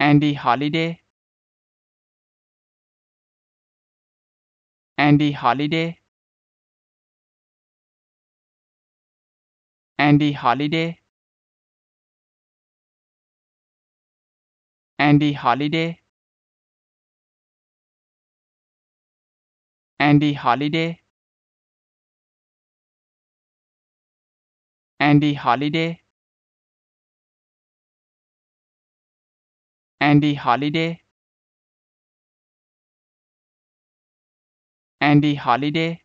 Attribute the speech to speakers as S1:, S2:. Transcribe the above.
S1: Andy Holiday. Andy Holiday. Andy Holiday. Andy Holiday. Andy Holiday. Andy Holiday Andy Holiday. Andy Holiday